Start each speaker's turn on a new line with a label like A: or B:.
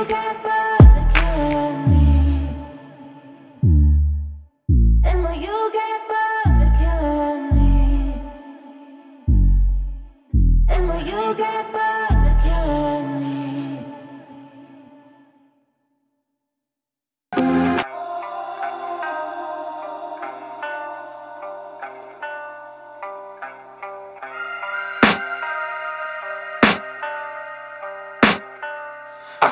A: And will